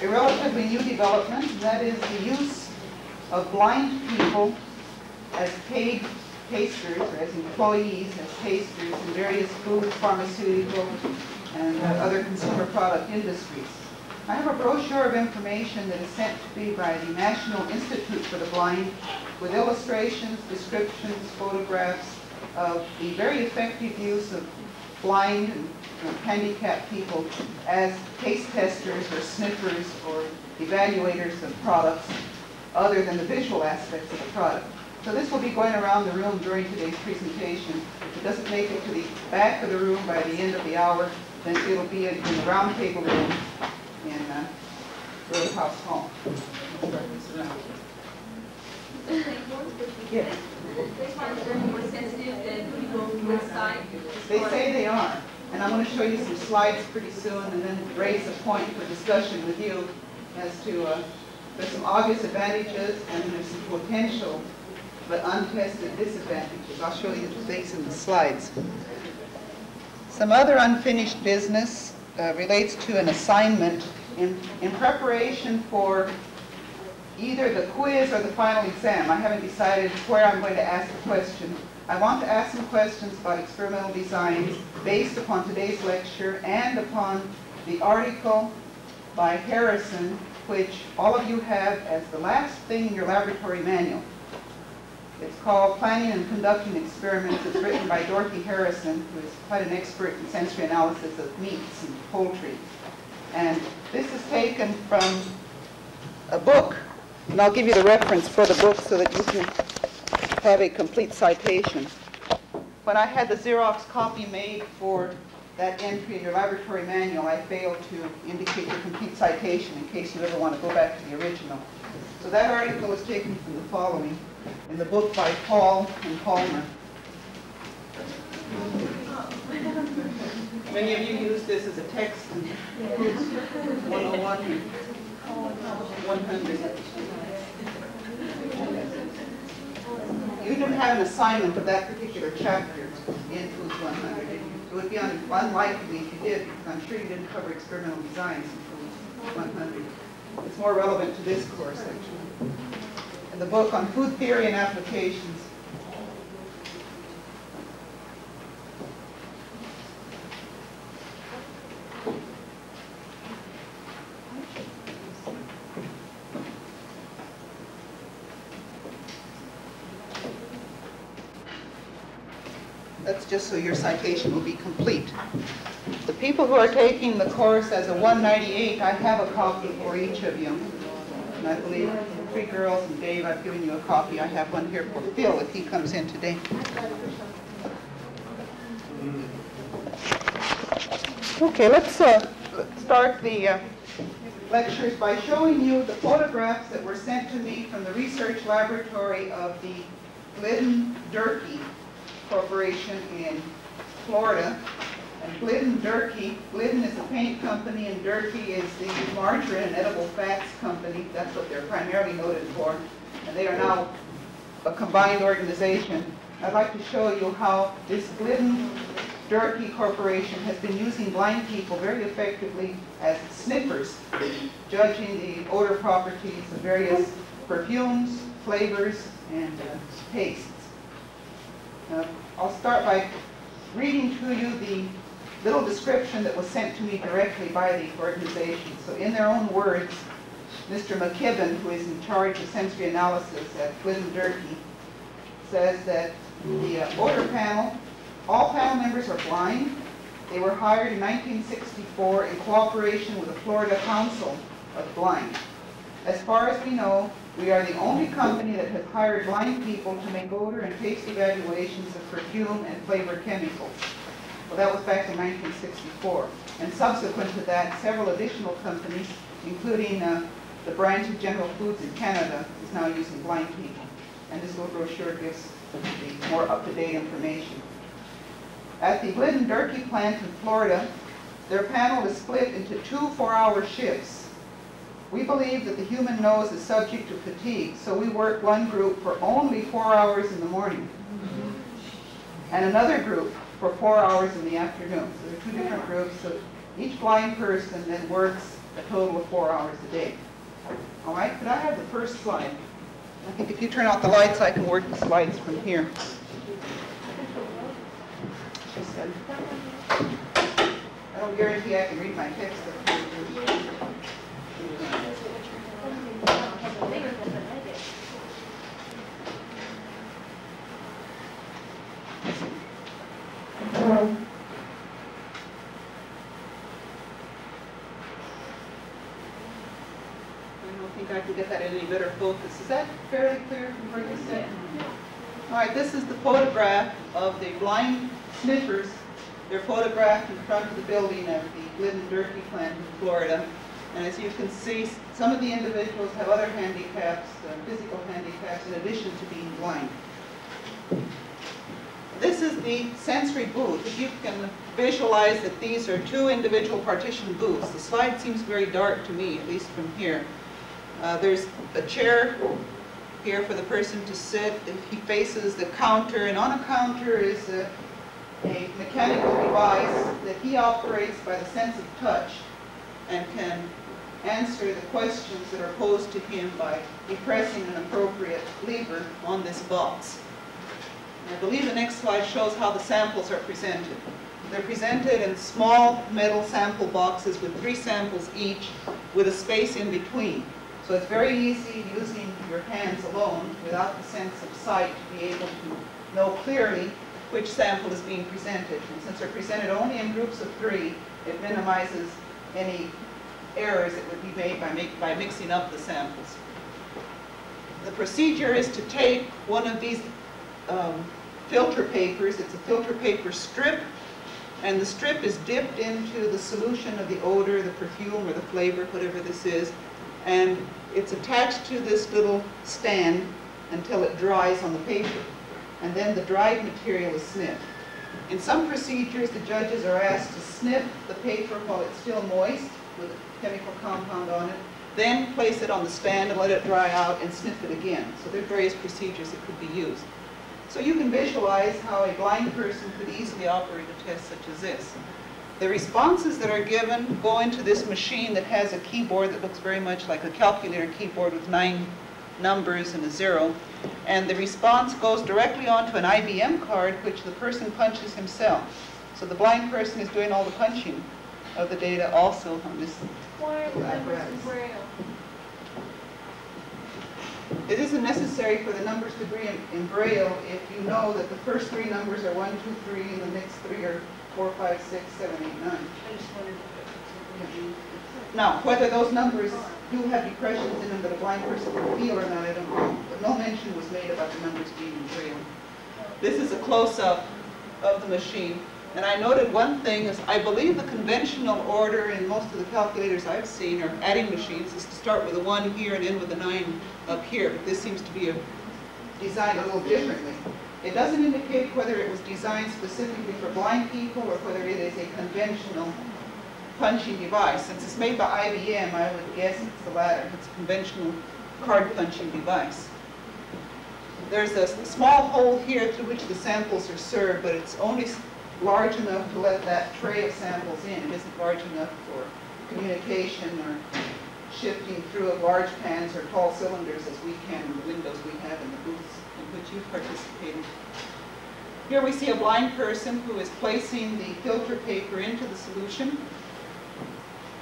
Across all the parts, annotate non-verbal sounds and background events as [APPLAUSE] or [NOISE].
a relatively new development, that is the use of blind people as paid tasters, or as employees, as tasters in various food, pharmaceutical, and uh, other consumer product industries. I have a brochure of information that is sent to me by the National Institute for the Blind with illustrations, descriptions, photographs of the very effective use of blind and you know, handicapped people as taste testers or sniffers or evaluators of products other than the visual aspects of the product. So this will be going around the room during today's presentation. If it doesn't make it to the back of the room by the end of the hour, then it'll be in in the round table room in uh, Roadhouse Hall. Let's start this around. Yes. This one is more sensitive than people inside. They say they are, and I'm going to show you some slides pretty soon and then raise a point for discussion with you as to, uh, there's some obvious advantages and there's some potential but untested disadvantages. I'll show you the things in the slides. Some other unfinished business uh, relates to an assignment in, in preparation for either the quiz or the final exam. I haven't decided where I'm going to ask the question. I want to ask some questions about experimental designs based upon today's lecture and upon the article by Harrison, which all of you have as the last thing in your laboratory manual. It's called Planning and Conducting Experiments. It's written by Dorothy Harrison, who is quite an expert in sensory analysis of meats and poultry. And this is taken from a book, and I'll give you the reference for the book so that you can have a complete citation. When I had the Xerox copy made for that entry in your laboratory manual, I failed to indicate the complete citation in case you ever want to go back to the original. So that article is taken from the following, in the book by Paul and Palmer. Many of you use this as a text [LAUGHS] in 101 and 100. You didn't have an assignment of that particular chapter in Foods 100. It would be un- unlikely if you did, because I'm sure you didn't cover experimental designs in Foods 100. It's more relevant to this course, actually. In the book on food theory and applications, just so your citation will be complete. The people who are taking the course as a 198, I have a copy for each of you. And I believe three girls and Dave, I've given you a copy. I have one here for Phil if he comes in today. Okay, let's uh, start the uh, lectures by showing you the photographs that were sent to me from the research laboratory of the Glidden Durkee Corporation in Florida. And Glidden Durkee, Glidden is a paint company and Durkee is the margarine and edible fats company. That's what they're primarily noted for. And they are now a combined organization. I'd like to show you how this Glidden Durkee Corporation has been using blind people very effectively as sniffers, judging the odor properties of various perfumes, flavors, and uh, tastes. Uh, I'll start by reading to you the little description that was sent to me directly by the organization. So in their own words, Mr. McKibben, who is in charge of sensory analysis at Glidden Durkee, says that the uh, odor panel, all panel members are blind. They were hired in 1964 in cooperation with the Florida Council of the Blind. As far as we know, we are the only company that has hired blind people to make odor and taste evaluations of perfume and flavor chemicals. Well, that was back in 1964. And subsequent to that, several additional companies, including uh, the branch of General Foods in Canada, is now using blind people. And this little brochure gives the more up-to-date information. At the Glidden Durkee plant in Florida, their panel is split into two four-hour shifts. We believe that the human nose is subject to fatigue, so we work one group for only four hours in the morning and another group for four hours in the afternoon. So there are two different groups. So each blind person then works a total of four hours a day. All right, could I have the first slide? I think if you turn out the lights, I can work the slides from here. I don't guarantee I can read my text. I don't think I can get that in any better focus. Is that fairly clear from where you sit? All right, this is the photograph of the blind sniffers. They're photographed in front of the building of the Glidden Durkee plant in Florida. And as you can see, some of the individuals have other handicaps, uh, physical handicaps, in addition to being blind. This is the sensory booth. If you can visualize that these are two individual partition booths. The slide seems very dark to me, at least from here. Uh, There's a chair here for the person to sit. If He faces the counter, and on a counter is a, a mechanical device that he operates by the sense of touch and can answer the questions that are posed to him by depressing an appropriate lever on this box. I believe the next slide shows how the samples are presented. They're presented in small metal sample boxes with three samples each with a space in between. So it's very easy using your hands alone without the sense of sight to be able to know clearly which sample is being presented. And since they're presented only in groups of three, it minimizes any errors that would be made by, make, by mixing up the samples. The procedure is to take one of these um, filter papers, it's a filter paper strip, and the strip is dipped into the solution of the odor, the perfume, or the flavor, whatever this is, and it's attached to this little stand until it dries on the paper. And then the dried material is sniffed. In some procedures, the judges are asked to sniff the paper while it's still moist with a chemical compound on it, then place it on the stand and let it dry out and sniff it again. So there are various procedures that could be used. So you can visualize how a blind person could easily operate a test such as this. The responses that are given go into this machine that has a keyboard that looks very much like a calculator keyboard with nine numbers and a zero. And the response goes directly onto an IBM card, which the person punches himself. So the blind person is doing all the punching of the data also on this. Why are the numbers in Apparatus. It isn't necessary for the numbers to be in, in Braille if you know that the first three numbers are one, two, three, and the next three are four, five, six, seven, eight, nine. I just wondered if it was Now, whether those numbers do have depressions in them that a blind person can feel or not, I don't know. But no mention was made about the numbers being in Braille. This is a close-up of the machine. And I noted one thing is, I believe the conventional order in most of the calculators I've seen, or adding machines, is to start with a one here and end with a nine up here. But this seems to be a, designed a little differently. It doesn't indicate whether it was designed specifically for blind people or whether it is a conventional punching device. Since it's made by IBM, I would guess it's the latter. It's a conventional card punching device. There's a small hole here through which the samples are served, but it's only large enough to let that tray of samples in. It isn't large enough for communication or shifting through of large pans or tall cylinders as we can in the windows we have in the booths in which you've participated. Here we see a blind person who is placing the filter paper into the solution.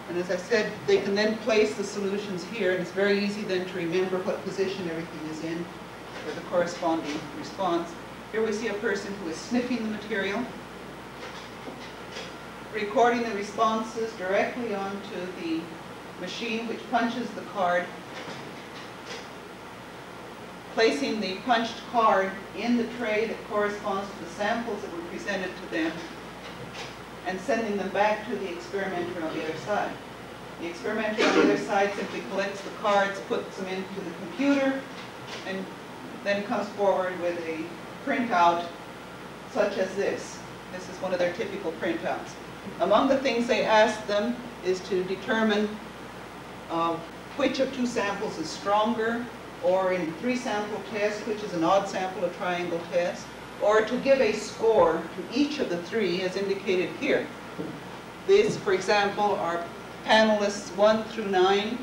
And as I said, they can then place the solutions here, and it's very easy then to remember what position everything is in for the corresponding response. Here we see a person who is sniffing the material, recording the responses directly onto the machine which punches the card, placing the punched card in the tray that corresponds to the samples that were presented to them, and sending them back to the experimenter on the other side. The experimenter on the other side simply collects the cards, puts them into the computer, and then comes forward with a printout such as this. This is one of their typical printouts. Among the things they ask them is to determine uh, which of two samples is stronger, or in three sample test, which is an odd sample, a triangle test, or to give a score to each of the three as indicated here. These, for example, are panelists one through nine.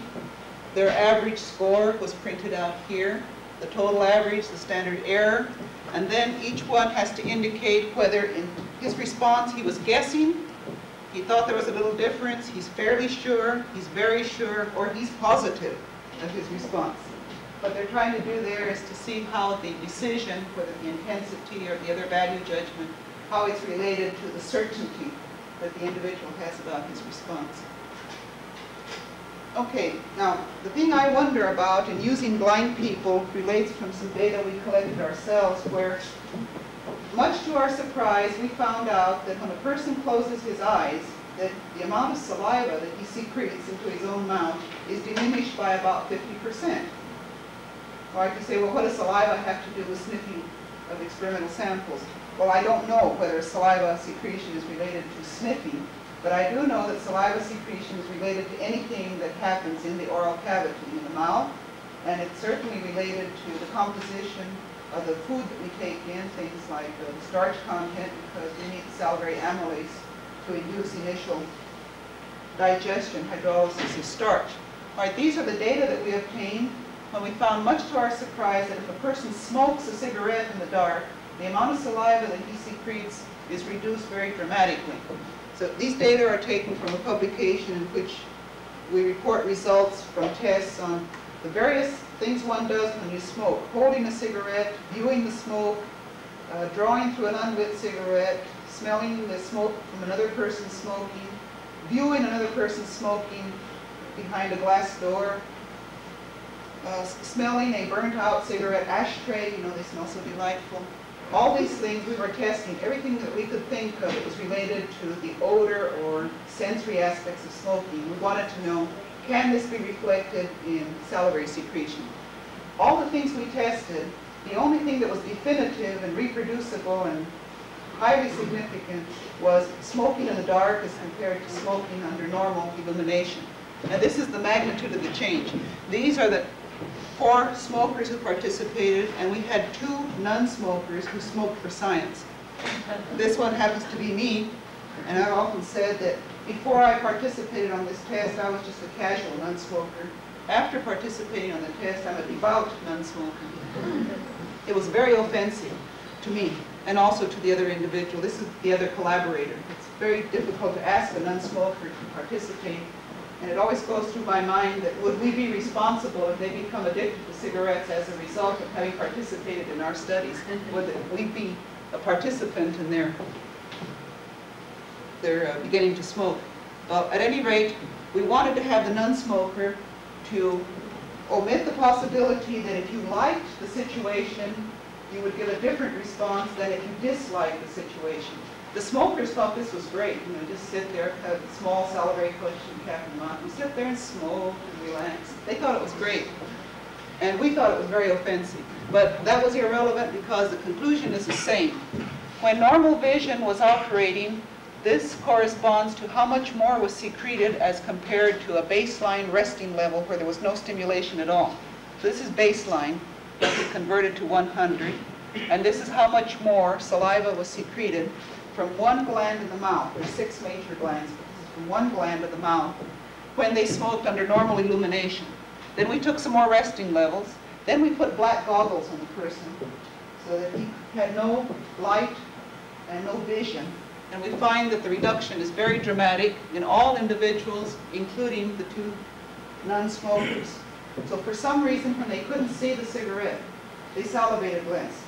Their average score was printed out here, the total average, the standard error, and then each one has to indicate whether in his response he was guessing, he thought there was a little difference, he's fairly sure, he's very sure, or he's positive of his response. What they're trying to do there is to see how the decision, whether the intensity or the other value judgment, how it's related to the certainty that the individual has about his response. Okay, now, the thing I wonder about in using blind people relates from some data we collected ourselves where, much to our surprise, we found out that when a person closes his eyes, that the amount of saliva that he secretes into his own mouth is diminished by about 50%. Or I could say, well, what does saliva have to do with sniffing of experimental samples? Well, I don't know whether saliva secretion is related to sniffing, but I do know that saliva secretion is related to anything that happens in the oral cavity, in the mouth, and it's certainly related to the composition of the food that we take in, things like the starch content, because we need salivary amylase to induce initial digestion, hydrolysis of starch. All right, these are the data that we obtained when we found, much to our surprise, that if a person smokes a cigarette in the dark, the amount of saliva that he secretes is reduced very dramatically. So these data are taken from a publication in which we report results from tests on the various things one does when you smoke. Holding a cigarette, viewing the smoke, uh, drawing through an unlit cigarette, smelling the smoke from another person smoking, viewing another person smoking behind a glass door, uh, smelling a burnt out cigarette ashtray, you know, they smell so delightful. All these things we were testing, everything that we could think of that was related to the odor or sensory aspects of smoking. We wanted to know, can this be reflected in salivary secretion? All the things we tested, the only thing that was definitive and reproducible and highly significant was smoking in the dark as compared to smoking under normal illumination. And this is the magnitude of the change. These are the four smokers who participated, and we had two non-smokers who smoked for science. This one happens to be me, and I've often said that before I participated on this test, I was just a casual non-smoker. After participating on the test, I'm a devout non-smoker. It was very offensive to me, and also to the other individual. This is the other collaborator. It's very difficult to ask a non-smoker to participate and it always goes through my mind that would we be responsible if they become addicted to cigarettes as a result of having participated in our studies? Would we be a participant in their, their uh, beginning to smoke? At any rate, we wanted to have the non-smoker to omit the possibility that if you liked the situation, you would give a different response than if you disliked the situation. The smokers thought this was great, you know, just sit there, have a small salivary collection cap in mouth, and sit there and smoke and relax. They thought it was great. And we thought it was very offensive. But that was irrelevant because the conclusion is the same. When normal vision was operating, this corresponds to how much more was secreted as compared to a baseline resting level where there was no stimulation at all. So this is baseline, that we converted to 100. And this is how much more saliva was secreted from one gland in the mouth, there's six major glands, but this is from one gland of the mouth, when they smoked under normal illumination. Then we took some more resting levels. Then we put black goggles on the person so that he had no light and no vision. And we find that the reduction is very dramatic in all individuals, including the two non-smokers. So for some reason, when they couldn't see the cigarette, they salivated less.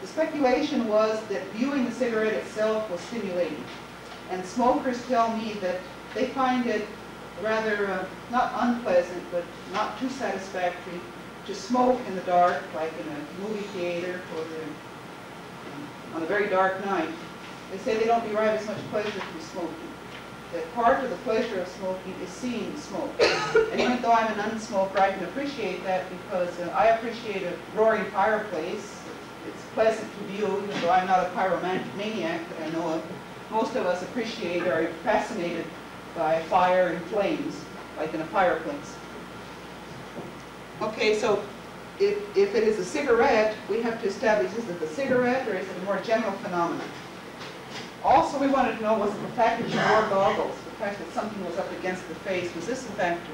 The speculation was that viewing the cigarette itself was stimulating. And smokers tell me that they find it rather uh, not unpleasant, but not too satisfactory to smoke in the dark, like in a movie theater or the, on a very dark night. They say they don't derive as much pleasure from smoking. That part of the pleasure of smoking is seeing smoke. and even though I'm an unsmoker, I can appreciate that because uh, I appreciate a roaring fireplace it's pleasant to view, even though I'm not a pyromaniac that I know of. Most of us appreciate or are fascinated by fire and flames, like in a fireplace. Okay, so if, if it is a cigarette, we have to establish, is it the cigarette or is it a more general phenomenon? Also, we wanted to know was the fact that you wore goggles, the fact that something was up against the face, was this a factor?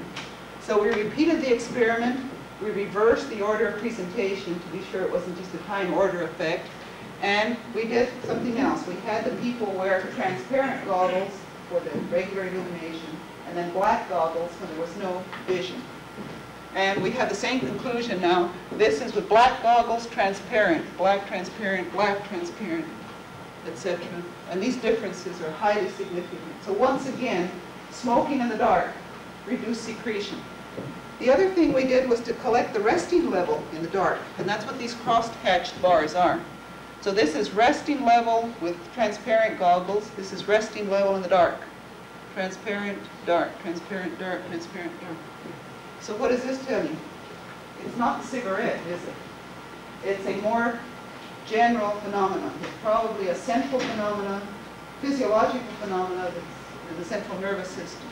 So we repeated the experiment, we reversed the order of presentation to be sure it wasn't just a time order effect, and we did something else. We had the people wear transparent goggles for the regular illumination, and then black goggles when there was no vision. And we have the same conclusion now. This is with black goggles, transparent, black transparent, black transparent, etc. And these differences are highly significant. So once again, smoking in the dark reduced secretion. The other thing we did was to collect the resting level in the dark, and that's what these cross-hatched bars are. So this is resting level with transparent goggles. This is resting level in the dark. Transparent, dark, transparent, dark, transparent, dark. So what does this tell you? It's not the cigarette, is it? It's a more general phenomenon. It's probably a central phenomenon, physiological phenomenon in the central nervous system.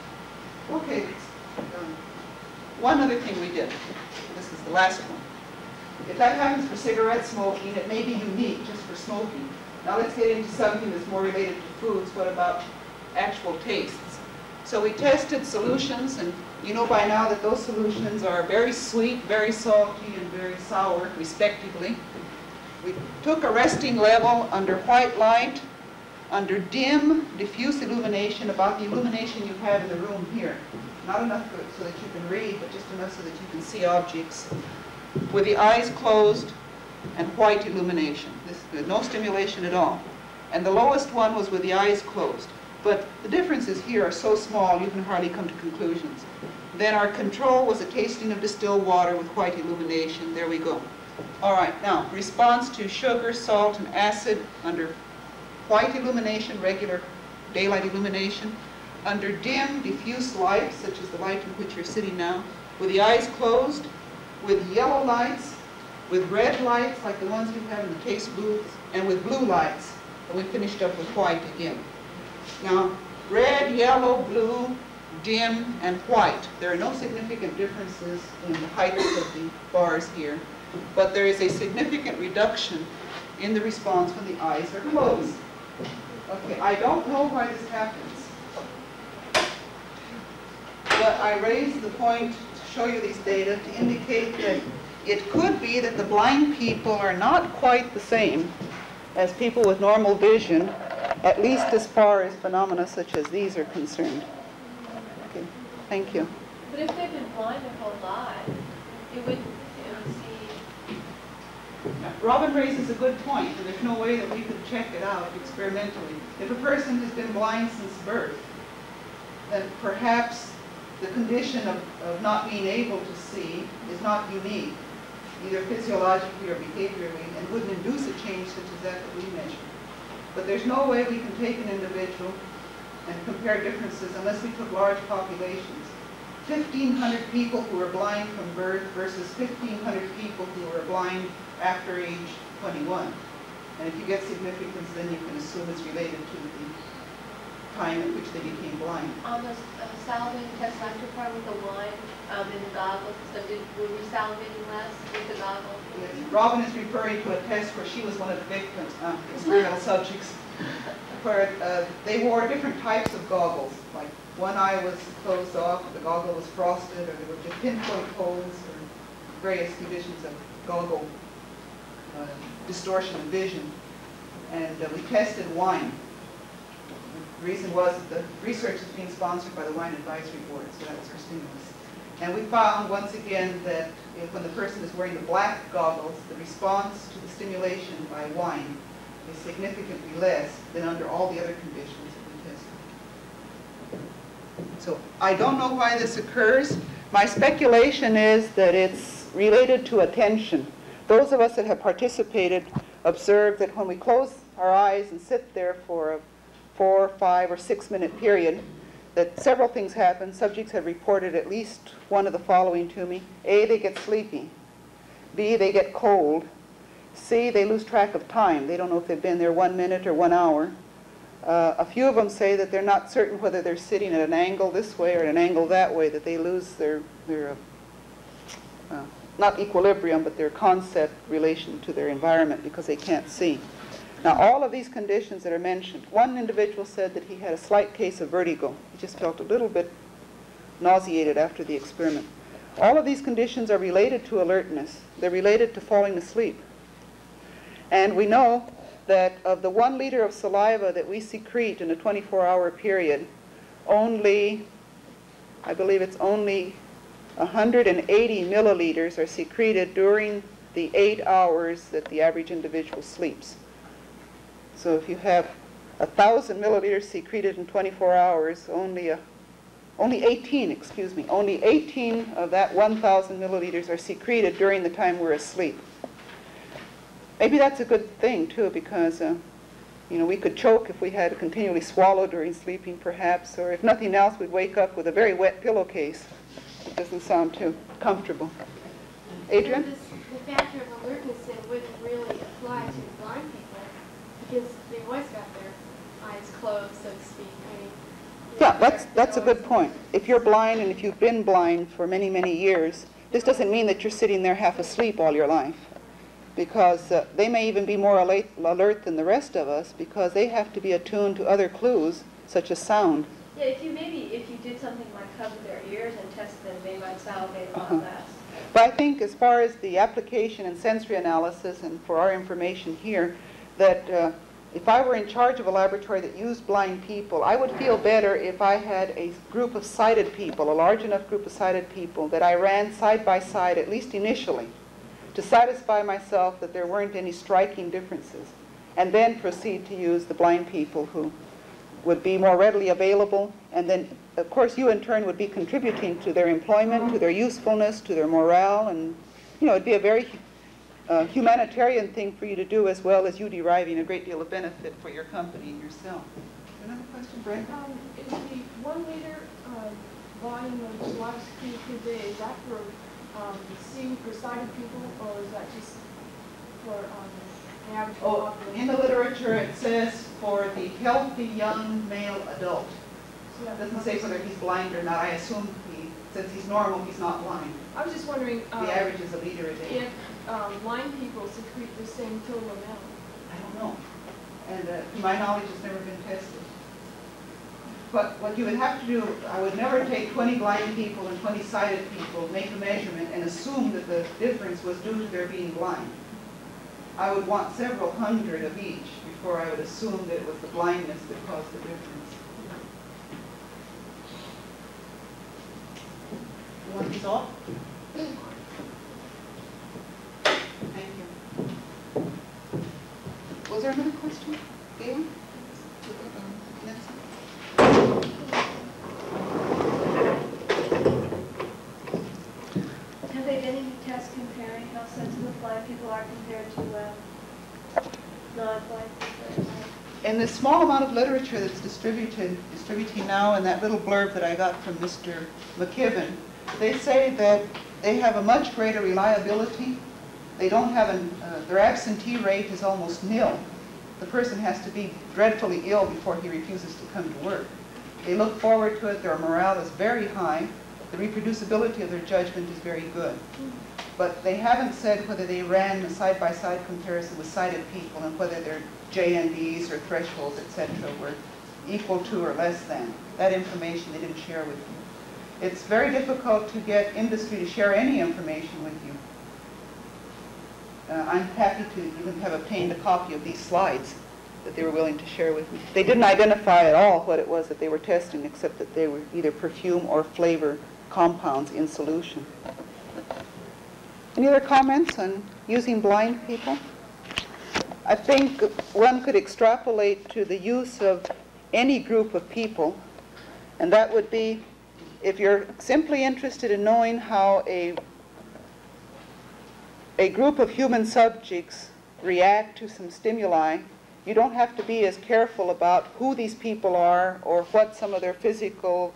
Okay, um, one other thing we did. This is the last one. If that happens for cigarette smoking, it may be unique just for smoking. Now let's get into something that's more related to foods. What about actual tastes? So we tested solutions, and you know by now that those solutions are very sweet, very salty, and very sour, respectively. We took a resting level under white light, under dim, diffuse illumination, about the illumination you have in the room here. Not enough so that you can read, but just enough so that you can see objects. With the eyes closed and white illumination. This, uh, no stimulation at all. And the lowest one was with the eyes closed. But the differences here are so small, you can hardly come to conclusions. Then our control was a tasting of distilled water with white illumination. There we go. All right, now, response to sugar, salt, and acid under white illumination, regular daylight illumination, under dim, diffuse light, such as the light in which you're sitting now, with the eyes closed, with yellow lights, with red lights, like the ones you have in the taste booths, and with blue lights. And we finished up with white again. Now, red, yellow, blue, dim, and white. There are no significant differences in the heights of the bars here, but there is a significant reduction in the response when the eyes are closed. Okay, I don't know why this happens, but I raised the point to show you these data to indicate that it could be that the blind people are not quite the same as people with normal vision, at least as far as phenomena such as these are concerned. Okay, thank you. But if they've been blind their whole lives, it would, Robin raises a good point, and there's no way that we could check it out experimentally. If a person has been blind since birth, then perhaps the condition of, of not being able to see is not unique, either physiologically or behaviorally, and wouldn't induce a change such as that that we measure. But there's no way we can take an individual and compare differences unless we took large populations. 1,500 people who were blind from birth versus 1,500 people who were blind after age 21. And if you get significance, then you can assume it's related to the time at which they became blind. on those uh, salivating tests I part with the wine, um, and the goggles, so did, were we salivating less with the goggles? Robin is referring to a test where she was one of the victims, uh, [LAUGHS] experimental subjects, where uh, they wore different types of goggles. Like one eye was closed off, the goggle was frosted, or there were just pinpoint holes, or various conditions of goggle uh, distortion of vision. And uh, we tested wine. The reason was that the research was being sponsored by the Wine Advisory Board, so that was our stimulus. And we found, once again, that if, when the person is wearing the black goggles, the response to the stimulation by wine is significantly less than under all the other conditions. So I don't know why this occurs. My speculation is that it's related to attention. Those of us that have participated observe that when we close our eyes and sit there for a four, five, or six minute period, that several things happen. Subjects have reported at least one of the following to me. A, they get sleepy. B, they get cold. C, they lose track of time. They don't know if they've been there one minute or one hour. Uh, a few of them say that they're not certain whether they're sitting at an angle this way or at an angle that way, that they lose their, their uh, not equilibrium, but their concept relation to their environment because they can't see. Now, all of these conditions that are mentioned, one individual said that he had a slight case of vertigo. He just felt a little bit nauseated after the experiment. All of these conditions are related to alertness. They're related to falling asleep. And we know that of the one liter of saliva that we secrete in a 24-hour period, only, I believe it's only 180 milliliters are secreted during the eight hours that the average individual sleeps. So if you have thousand milliliters secreted in 24 hours, only a, only 18, excuse me, only 18 of that 1,000 milliliters are secreted during the time we're asleep. Maybe that's a good thing too, because uh, you know we could choke if we had to continually swallow during sleeping, perhaps, or if nothing else, we'd wake up with a very wet pillowcase. It doesn't sound too comfortable. Adrian? This, the factor of alertness wouldn't really apply to blind people because they've always got their eyes closed, so to speak. I mean, Yeah, that's, that's a good point. If you're blind and if you've been blind for many, many years, this doesn't mean that you're sitting there half asleep all your life. Because uh, they may even be more alert, alert than the rest of us because they have to be attuned to other clues, such as sound. Yeah, if you maybe, if you did something like cover their ears and test them, they might salivate a lot Uh-huh. less. But I think as far as the application and sensory analysis, and for our information here, that uh, if I were in charge of a laboratory that used blind people, I would feel better if I had a group of sighted people, a large enough group of sighted people, that I ran side by side, at least initially, to satisfy myself that there weren't any striking differences, and then proceed to use the blind people who would be more readily available, and then, of course, you in turn would be contributing to their employment, to their usefulness, to their morale, and, you know, it'd be a very uh, humanitarian thing for you to do as well as you deriving a great deal of benefit for your company and yourself. Another question, Brenda? Um, is the one liter, um, volume of water security per day, is that for, um, seeing for sighted people, or is that just for, um, the average Oh, in the literature, it says for the healthy young male adult. So It doesn't say whether he's blind or not. I assume he, since he's normal, he's not blind. I was just wondering, um, The average is a liter a day. if, um, blind people secrete the same total amount. I don't know. And uh, to my knowledge, it's never been tested. But what you would have to do, I would never take 20 blind people and 20 sighted people, make a measurement, and assume that the difference was due to their being blind. I would want several hundred of each before I would assume that it was the blindness that caused the difference. You want these off? Thank you. Was there another question? Galen? Nancy? Have they done any tests comparing how sensitive blind people are compared to uh, non-blind people? In the small amount of literature that's distributed, distributing now, and that little blurb that I got from Mr. McKibben, they say that they have a much greater reliability. They don't have an, uh, their absentee rate is almost nil. The person has to be dreadfully ill before he refuses to come to work. They look forward to it, their morale is very high, the reproducibility of their judgment is very good. But they haven't said whether they ran a side-by-side comparison with sighted people and whether their JNDs or thresholds, et cetera, were equal to or less than. That information they didn't share with you. It's very difficult to get industry to share any information with you. Uh, I'm happy to even have obtained a copy of these slides that they were willing to share with me. They didn't identify at all what it was that they were testing, except that they were either perfume or flavor compounds in solution. Any other comments on using blind people? I think one could extrapolate to the use of any group of people, and that would be if you're simply interested in knowing how a, a group of human subjects react to some stimuli, you don't have to be as careful about who these people are or what some of their physical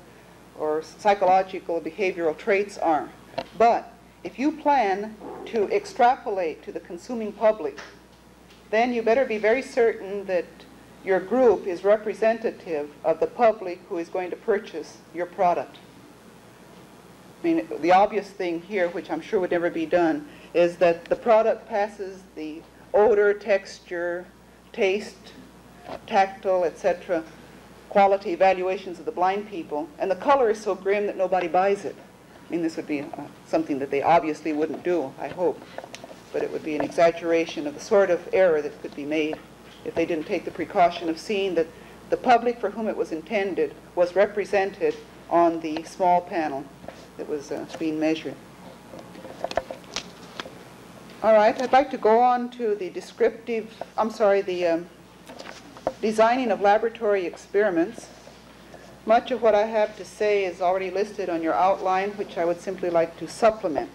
or psychological behavioral traits are. But if you plan to extrapolate to the consuming public, then you better be very certain that your group is representative of the public who is going to purchase your product. I mean, the obvious thing here, which I'm sure would never be done, is that the product passes the odor, texture, taste, tactile, etc., quality evaluations of the blind people, and the color is so grim that nobody buys it. I mean, this would be uh, something that they obviously wouldn't do, I hope, but it would be an exaggeration of the sort of error that could be made if they didn't take the precaution of seeing that the public for whom it was intended was represented on the small panel that was uh, being measured. All right, I'd like to go on to the descriptive, I'm sorry, the um, designing of laboratory experiments. Much of what I have to say is already listed on your outline, which I would simply like to supplement.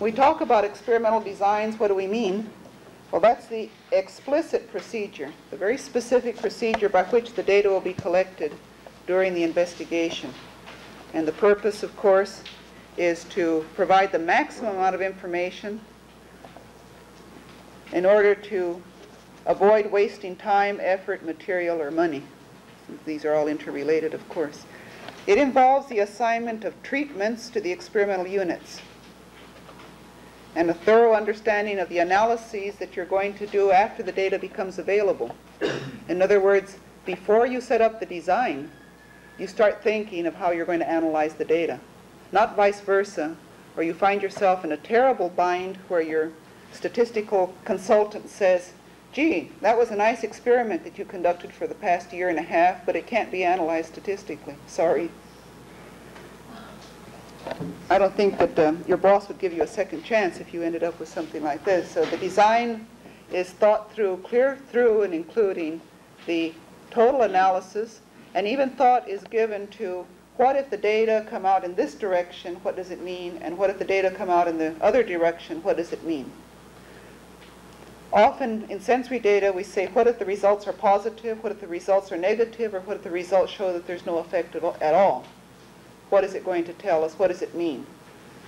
We talk about experimental designs, what do we mean? Well, that's the explicit procedure, the very specific procedure by which the data will be collected during the investigation. And the purpose, of course, is to provide the maximum amount of information in order to avoid wasting time, effort, material, or money. These are all interrelated, of course. It involves the assignment of treatments to the experimental units and a thorough understanding of the analyses that you're going to do after the data becomes available. In other words, before you set up the design, you start thinking of how you're going to analyze the data, not vice versa, or you find yourself in a terrible bind where your statistical consultant says, gee, that was a nice experiment that you conducted for the past year and a half, but it can't be analyzed statistically. Sorry. I don't think that um, your boss would give you a second chance if you ended up with something like this. So the design is thought through, clear through and including the total analysis, and even thought is given to what if the data come out in this direction, what does it mean, and what if the data come out in the other direction, what does it mean? Often in sensory data we say what if the results are positive, what if the results are negative, or what if the results show that there's no effect at all. What is it going to tell us? What does it mean?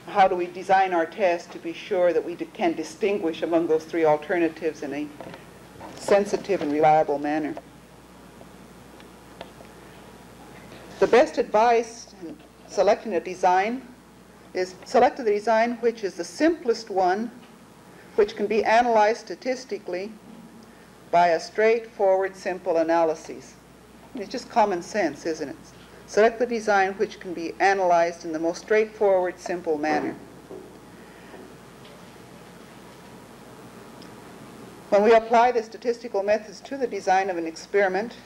How do we design our test to be sure that we can distinguish among those three alternatives in a sensitive and reliable manner? The best advice in selecting a design is select the design which is the simplest one, which can be analyzed statistically by a straightforward, simple analysis. It's just common sense, isn't it? Select the design which can be analyzed in the most straightforward, simple manner. When we apply the statistical methods to the design of an experiment,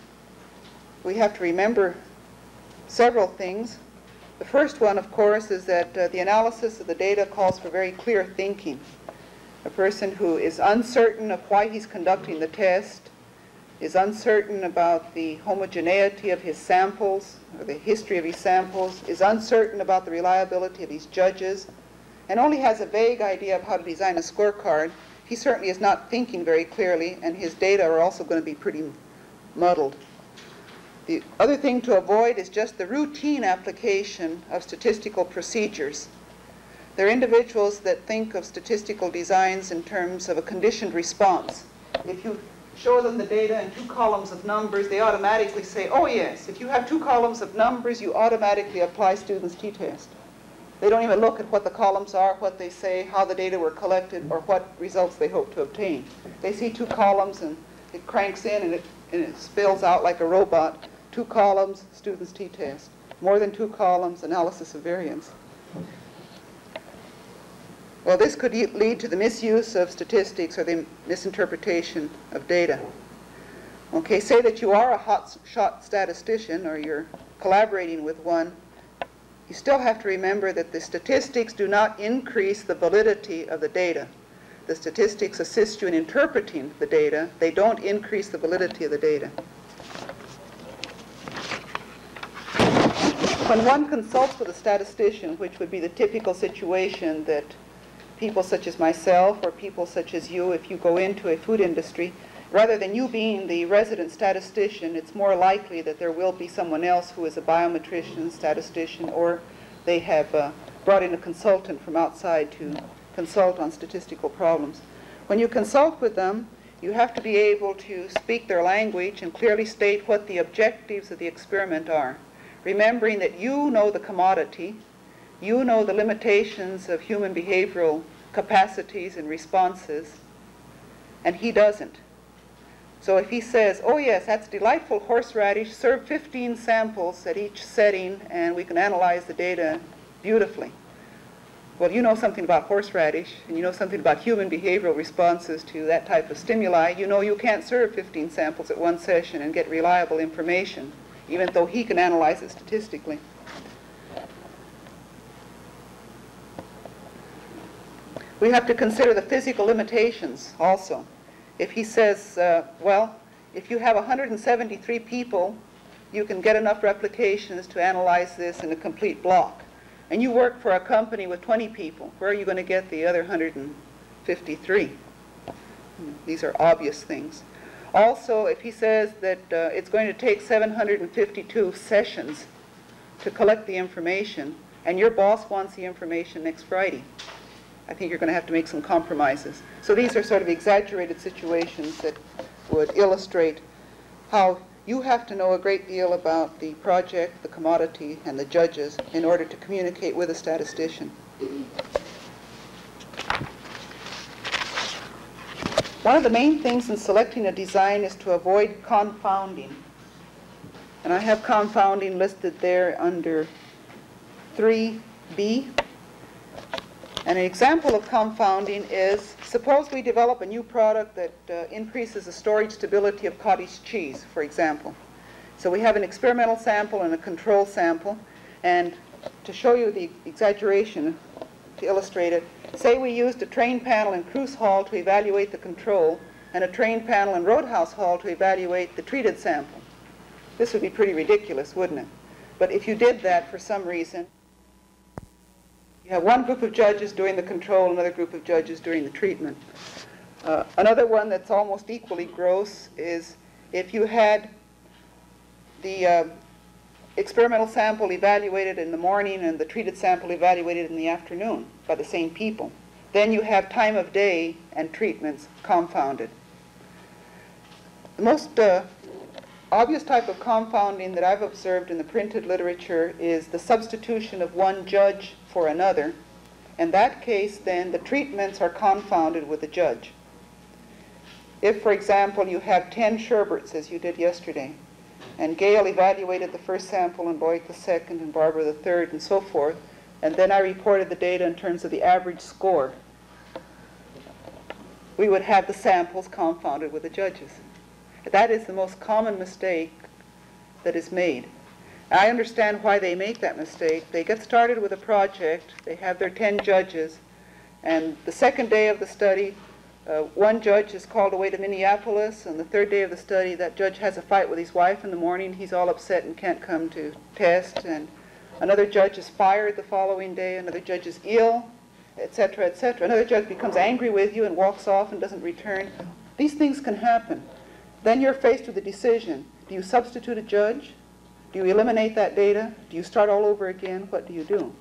we have to remember several things. The first one, of course, is that uh, the analysis of the data calls for very clear thinking. A person who is uncertain of why he's conducting the test is uncertain about the homogeneity of his samples or the history of his samples, is uncertain about the reliability of his judges, and only has a vague idea of how to design a scorecard, he certainly is not thinking very clearly, and his data are also going to be pretty muddled. The other thing to avoid is just the routine application of statistical procedures. There are individuals that think of statistical designs in terms of a conditioned response. If you show them the data in two columns of numbers, they automatically say, oh yes, if you have two columns of numbers, you automatically apply student's t-test. They don't even look at what the columns are, what they say, how the data were collected, or what results they hope to obtain. They see two columns and it cranks in and it, and it spills out like a robot. Two columns, student's t-test. More than two columns, analysis of variance. Well, this could lead to the misuse of statistics or the misinterpretation of data. Okay, say that you are a hot shot statistician or you're collaborating with one. You still have to remember that the statistics do not increase the validity of the data. The statistics assist you in interpreting the data. They don't increase the validity of the data. When one consults with a statistician, which would be the typical situation that people such as myself or people such as you, if you go into a food industry, rather than you being the resident statistician, it's more likely that there will be someone else who is a biometrician, statistician, or they have uh, brought in a consultant from outside to consult on statistical problems. When you consult with them, you have to be able to speak their language and clearly state what the objectives of the experiment are, remembering that you know the commodity, you know the limitations of human behavioral capacities and responses, and he doesn't. So if he says, oh yes, that's delightful horseradish, serve 15 samples at each setting and we can analyze the data beautifully. Well, you know something about horseradish and you know something about human behavioral responses to that type of stimuli. You know you can't serve 15 samples at one session and get reliable information, even though he can analyze it statistically. We have to consider the physical limitations also. If he says, uh, well, if you have 173 people, you can get enough replications to analyze this in a complete block. And you work for a company with 20 people, where are you going to get the other 153? These are obvious things. Also, if he says that uh, it's going to take 752 sessions to collect the information, and your boss wants the information next Friday, I think you're going to have to make some compromises. So these are sort of exaggerated situations that would illustrate how you have to know a great deal about the project, the commodity, and the judges in order to communicate with a statistician. One of the main things in selecting a design is to avoid confounding. And I have confounding listed there under 3B. And an example of confounding is, suppose we develop a new product that uh, increases the storage stability of cottage cheese, for example. So we have an experimental sample and a control sample. And to show you the exaggeration, to illustrate it, say we used a train panel in Cruess Hall to evaluate the control and a train panel in Roadhouse Hall to evaluate the treated sample. This would be pretty ridiculous, wouldn't it? But if you did that for some reason, you have one group of judges doing the control, another group of judges doing the treatment. Uh, another one that's almost equally gross is if you had the uh, experimental sample evaluated in the morning and the treated sample evaluated in the afternoon by the same people. Then you have time of day and treatments confounded. The most uh, obvious type of confounding that I've observed in the printed literature is the substitution of one judge for another. In that case, then, the treatments are confounded with the judge. If, for example, you have 10 Sherberts, as you did yesterday, and Gail evaluated the first sample and Boyd the second and Barbara the third and so forth, and then I reported the data in terms of the average score, we would have the samples confounded with the judges. That is the most common mistake that is made. I understand why they make that mistake. They get started with a project, they have their 10 judges, and the second day of the study, uh, one judge is called away to Minneapolis, and the third day of the study, that judge has a fight with his wife in the morning. He's all upset and can't come to test, and another judge is fired the following day, another judge is ill, etc., etc. Another judge becomes angry with you and walks off and doesn't return. These things can happen. Then you're faced with a decision. Do you substitute a judge? Do you eliminate that data? Do you start all over again? What do you do?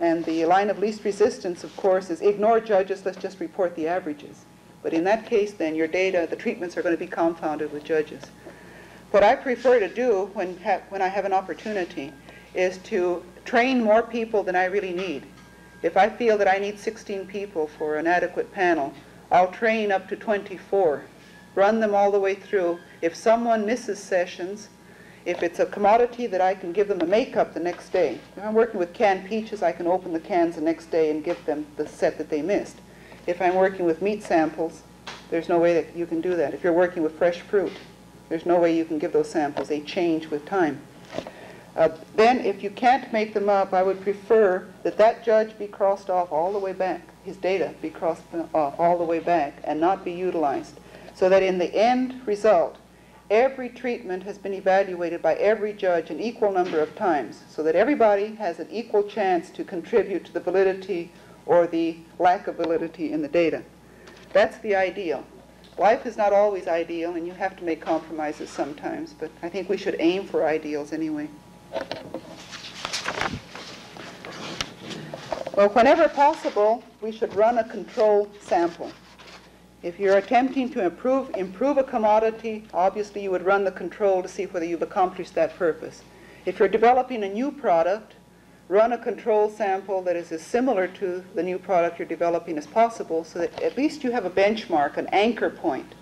And the line of least resistance, of course, is ignore judges, let's just report the averages. But in that case, then, your data, the treatments are going to be confounded with judges. What I prefer to do when, when I have an opportunity is to train more people than I really need. If I feel that I need 16 people for an adequate panel, I'll train up to 24 run them all the way through. If someone misses sessions, if it's a commodity that I can give them a makeup the next day. If I'm working with canned peaches, I can open the cans the next day and give them the set that they missed. If I'm working with meat samples, there's no way that you can do that. If you're working with fresh fruit, there's no way you can give those samples. They change with time. Uh, then, if you can't make them up, I would prefer that that judge be crossed off all the way back, his data be crossed off all the way back, and not be utilized so that in the end result, every treatment has been evaluated by every judge an equal number of times, so that everybody has an equal chance to contribute to the validity or the lack of validity in the data. That's the ideal. Life is not always ideal, and you have to make compromises sometimes, but I think we should aim for ideals anyway. Well, whenever possible, we should run a control sample. If you're attempting to improve, improve a commodity, obviously you would run the control to see whether you've accomplished that purpose. If you're developing a new product, run a control sample that is as similar to the new product you're developing as possible so that at least you have a benchmark, an anchor point.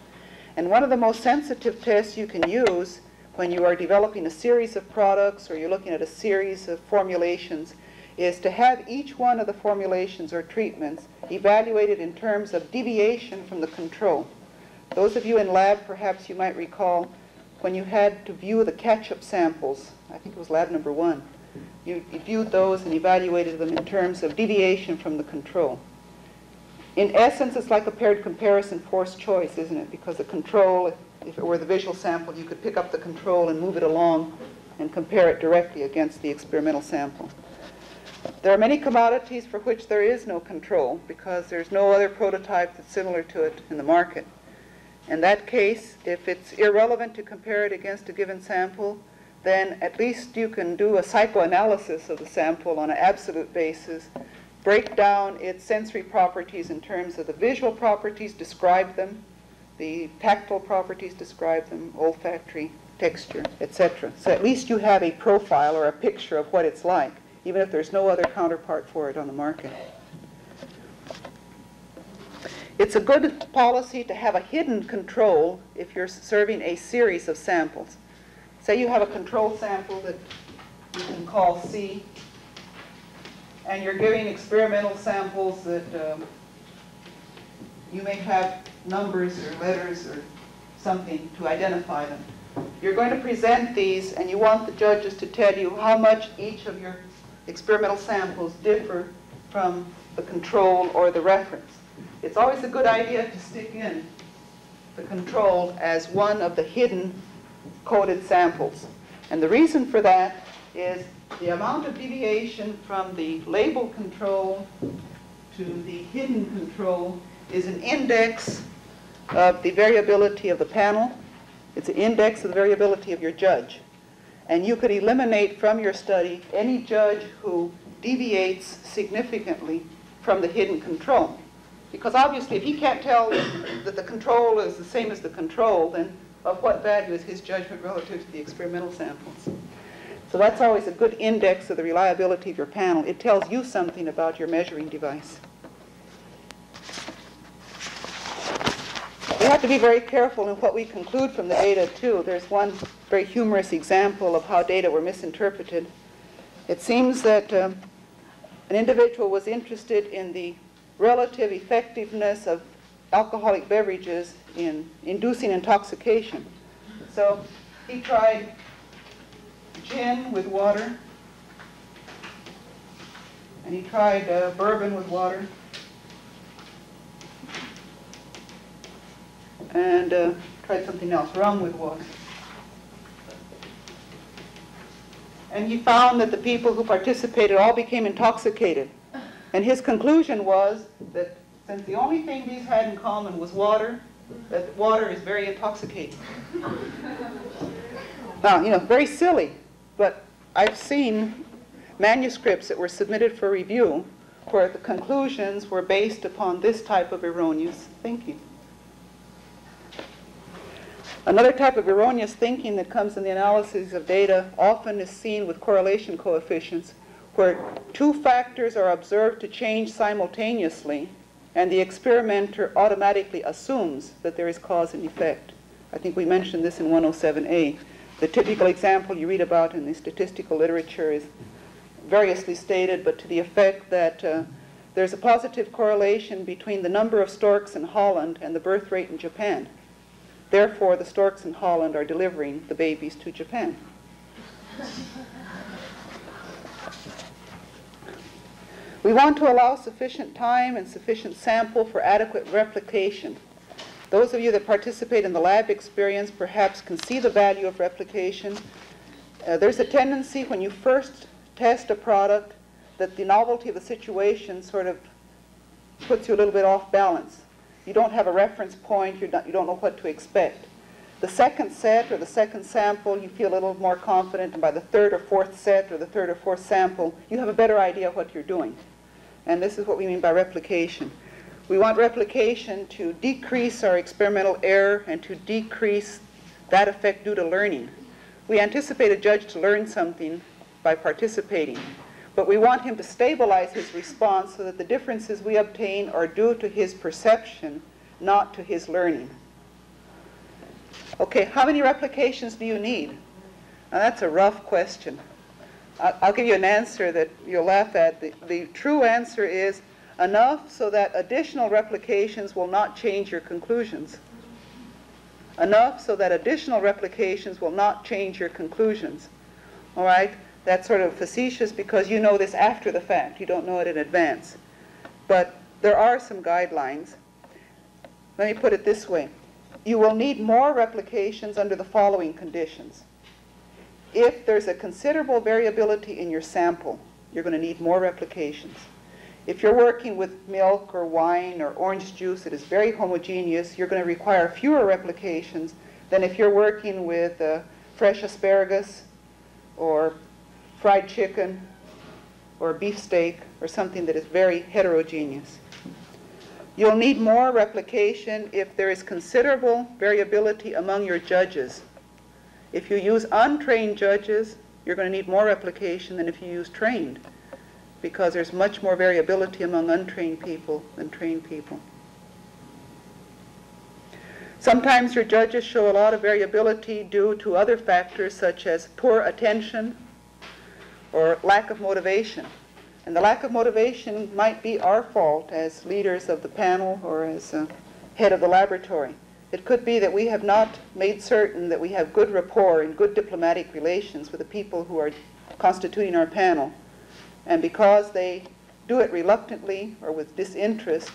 And one of the most sensitive tests you can use when you are developing a series of products or you're looking at a series of formulations is to have each one of the formulations or treatments evaluated in terms of deviation from the control. Those of you in lab, perhaps you might recall when you had to view the ketchup samples, I think it was lab number one, you you viewed those and evaluated them in terms of deviation from the control. In essence, it's like a paired comparison forced choice, isn't it? Because the control, if it were the visual sample, you could pick up the control and move it along and compare it directly against the experimental sample. There are many commodities for which there is no control because there's no other prototype that's similar to it in the market. In that case, if it's irrelevant to compare it against a given sample, then at least you can do a psychoanalysis of the sample on an absolute basis, break down its sensory properties in terms of the visual properties, describe them, the tactile properties, describe them, olfactory, texture, etc. So at least you have a profile or a picture of what it's like, even if there's no other counterpart for it on the market. It's a good policy to have a hidden control if you're serving a series of samples. Say you have a control sample that you can call C, and you're giving experimental samples that um, you may have numbers or letters or something to identify them. You're going to present these, and you want the judges to tell you how much each of your experimental samples differ from the control or the reference. It's always a good idea to stick in the control as one of the hidden coded samples. And the reason for that is the amount of deviation from the label control to the hidden control is an index of the variability of the panel. It's an index of the variability of your judge. And you could eliminate from your study any judge who deviates significantly from the hidden control. Because obviously, if he can't tell that the control is the same as the control, then of what value is his judgment relative to the experimental samples? So that's always a good index of the reliability of your panel. It tells you something about your measuring device. We have to be very careful in what we conclude from the data, too. There's one very humorous example of how data were misinterpreted. It seems that um, an individual was interested in the relative effectiveness of alcoholic beverages in inducing intoxication. So he tried gin with water, and he tried uh, bourbon with water, and uh, tried something else, rum with water. And he found that the people who participated all became intoxicated. And his conclusion was that since the only thing these had in common was water, that water is very intoxicating. now, you know, very silly, but I've seen manuscripts that were submitted for review where the conclusions were based upon this type of erroneous thinking. Another type of erroneous thinking that comes in the analysis of data often is seen with correlation coefficients where two factors are observed to change simultaneously and the experimenter automatically assumes that there is cause and effect. I think we mentioned this in 107A. The typical example you read about in the statistical literature is variously stated, but to the effect that uh, there's a positive correlation between the number of storks in Holland and the birth rate in Japan. Therefore, the storks in Holland are delivering the babies to Japan. We want to allow sufficient time and sufficient sample for adequate replication. Those of you that participate in the lab experience perhaps can see the value of replication. Uh, there's a tendency when you first test a product that the novelty of the situation sort of puts you a little bit off balance. You don't have a reference point, not, you don't know what to expect. The second set or the second sample, you feel a little more confident, and by the third or fourth set or the third or fourth sample, you have a better idea of what you're doing. And this is what we mean by replication. We want replication to decrease our experimental error and to decrease that effect due to learning. We anticipate a judge to learn something by participating, but we want him to stabilize his response so that the differences we obtain are due to his perception, not to his learning. Okay, how many replications do you need? Now, that's a rough question. I'll give you an answer that you'll laugh at. The, the true answer is enough so that additional replications will not change your conclusions. Enough so that additional replications will not change your conclusions. All right? That's sort of facetious because you know this after the fact. You don't know it in advance. But there are some guidelines. Let me put it this way. You will need more replications under the following conditions. If there's a considerable variability in your sample, you're going to need more replications. If you're working with milk or wine or orange juice that is very homogeneous, you're going to require fewer replications than if you're working with uh, fresh asparagus or fried chicken or beefsteak or something that is very heterogeneous. You'll need more replication if there is considerable variability among your judges. If you use untrained judges, you're going to need more replication than if you use trained because there's much more variability among untrained people than trained people. Sometimes your judges show a lot of variability due to other factors such as poor attention or lack of motivation. And the lack of motivation might be our fault as leaders of the panel or as uh, head of the laboratory. It could be that we have not made certain that we have good rapport and good diplomatic relations with the people who are constituting our panel. And because they do it reluctantly or with disinterest,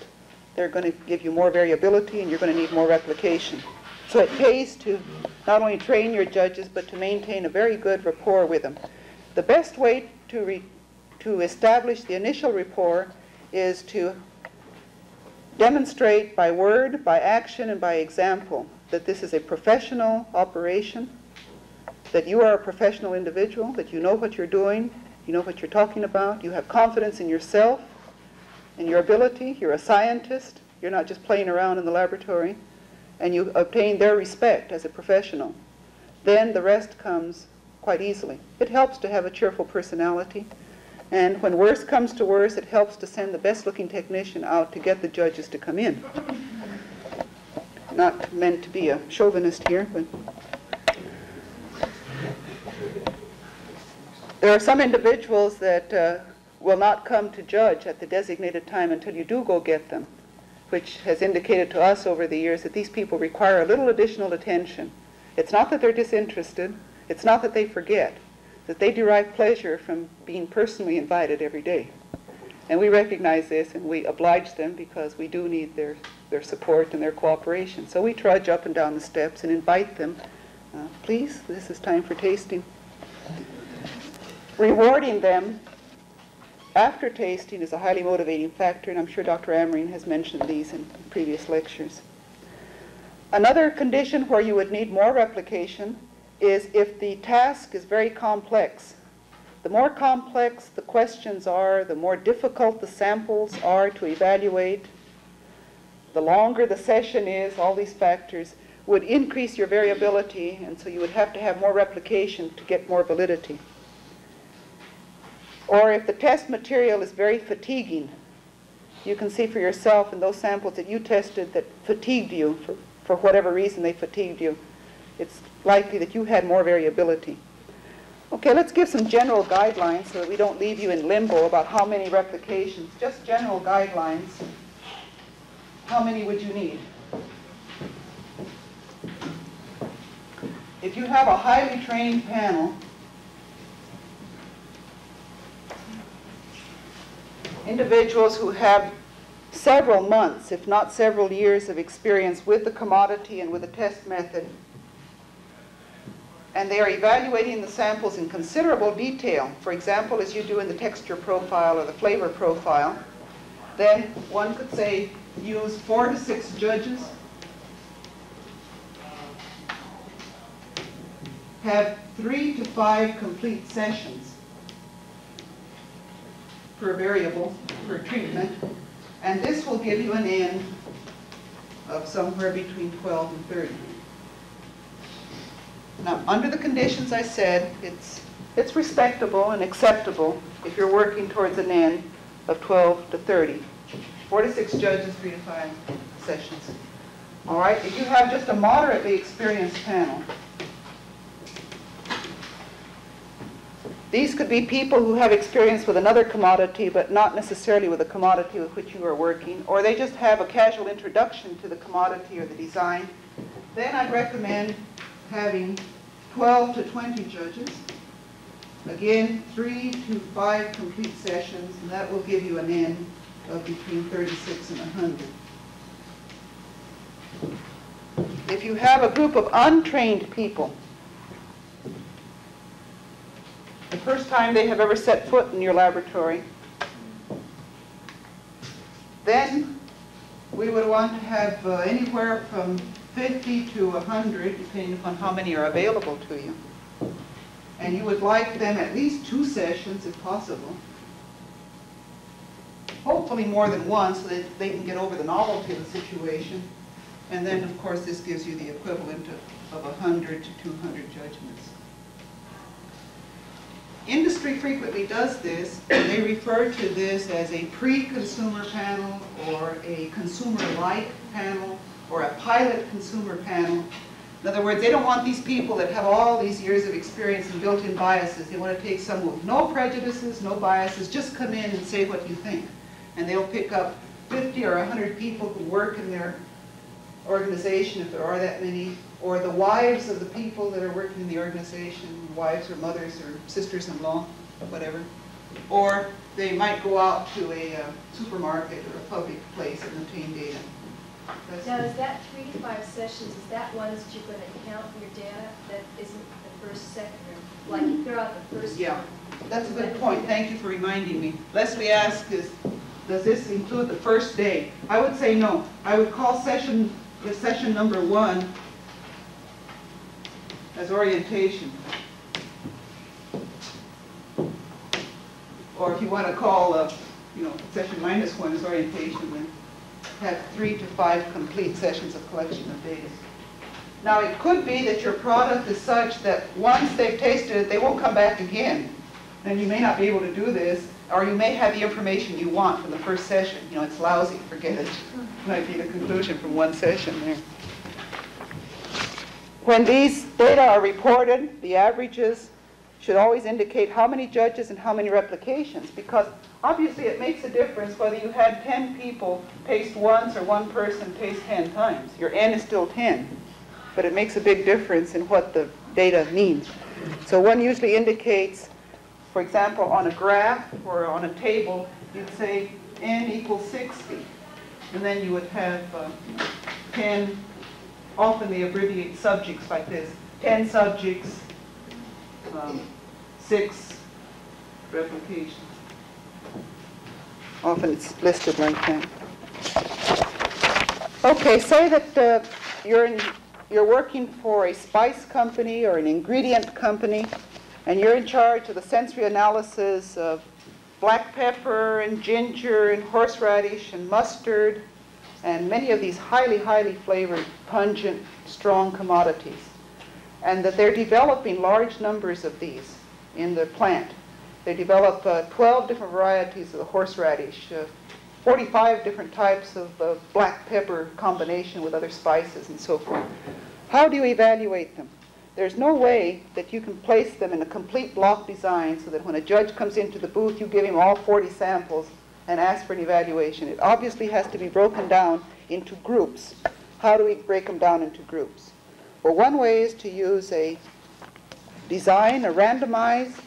they're going to give you more variability and you're going to need more replication. So it pays to not only train your judges, but to maintain a very good rapport with them. The best way to, re- to establish the initial rapport is to demonstrate by word, by action, and by example that this is a professional operation, that you are a professional individual, that you know what you're doing, you know what you're talking about, you have confidence in yourself, in your ability, you're a scientist, you're not just playing around in the laboratory, and you obtain their respect as a professional. Then the rest comes quite easily. It helps to have a cheerful personality. And when worse comes to worse, it helps to send the best looking technician out to get the judges to come in. Not meant to be a chauvinist here, but there are some individuals that uh, will not come to judge at the designated time until you do go get them, which has indicated to us over the years that these people require a little additional attention. It's not that they're disinterested, it's not that they forget, that they derive pleasure from being personally invited every day. And we recognize this and we oblige them because we do need their, their support and their cooperation. So we trudge up and down the steps and invite them, uh, please, this is time for tasting. Rewarding them after tasting is a highly motivating factor, and I'm sure Dr. Amerine has mentioned these in previous lectures. Another condition where you would need more replication is if the task is very complex. The more complex the questions are, the more difficult the samples are to evaluate, the longer the session is, all these factors would increase your variability, and so you would have to have more replication to get more validity. Or if the test material is very fatiguing, you can see for yourself in those samples that you tested that fatigued you, for, for whatever reason they fatigued you, it's likely that you had more variability. Okay, let's give some general guidelines so that we don't leave you in limbo about how many replications. Just general guidelines. How many would you need? If you have a highly trained panel, individuals who have several months, if not several years of experience with the commodity and with the test method, and they are evaluating the samples in considerable detail, for example, as you do in the texture profile or the flavor profile, then one could say use four to six judges, have three to five complete sessions per variable, per treatment, and this will give you an end of somewhere between 12 and 30. Now, under the conditions I said, it's, it's respectable and acceptable if you're working towards an end of 12 to 30. Four to six judges, three to five sessions. All right, if you have just a moderately experienced panel, these could be people who have experience with another commodity, but not necessarily with the commodity with which you are working, or they just have a casual introduction to the commodity or the design. Then I'd recommend having 12 to 20 judges. Again, three to five complete sessions, and that will give you an N of between 36 and 100. If you have a group of untrained people, the first time they have ever set foot in your laboratory, then we would want to have uh, anywhere from 50 to 100, depending upon how many are available to you. And you would like them at least two sessions if possible. Hopefully more than one so that they can get over the novelty of the situation. And then, of course, this gives you the equivalent of, of 100 to 200 judgments. Industry frequently does this, and they refer to this as a pre-consumer panel or a consumer-like panel or a pilot consumer panel. In other words, they don't want these people that have all these years of experience and built-in biases. They want to take someone with no prejudices, no biases, just come in and say what you think. And they'll pick up 50 or 100 people who work in their organization, if there are that many, or the wives of the people that are working in the organization, wives or mothers or sisters-in-law, whatever. Or they might go out to a uh, supermarket or a public place and obtain data. Now, is that three to five sessions, is that ones that you're going to count your data that isn't the first, second, or like you throw out the first Yeah. one? That's a good point, thank you for reminding me. Leslie asked is, does this include the first day? I would say no. I would call session, the session number one as orientation. Or if you want to call, uh, you know, session minus one as orientation, then have three to five complete sessions of collection of data. Now, it could be that your product is such that once they've tasted it, they won't come back again. Then you may not be able to do this, or you may have the information you want from the first session. You know, it's lousy, forget it. Might be the conclusion from one session there. When these data are reported, the averages should always indicate how many judges and how many replications, because obviously it makes a difference whether you had 10 people paste once or one person paste 10 times. Your N is still 10, but it makes a big difference in what the data means. So one usually indicates, for example, on a graph or on a table, you'd say N equals 60, and then you would have uh, 10, often they abbreviate subjects like this, 10 subjects, um, six replications. Often it's listed like that. Okay, say that uh, you're, in, you're working for a spice company or an ingredient company, and you're in charge of the sensory analysis of black pepper and ginger and horseradish and mustard and many of these highly, highly flavored, pungent, strong commodities and that they're developing large numbers of these in the plant. They develop uh, 12 different varieties of the horseradish, uh, 45 different types of uh, black pepper combination with other spices and so forth. How do you evaluate them? There's no way that you can place them in a complete block design so that when a judge comes into the booth, you give him all 40 samples and ask for an evaluation. It obviously has to be broken down into groups. How do we break them down into groups? Well, one way is to use a design, a randomized,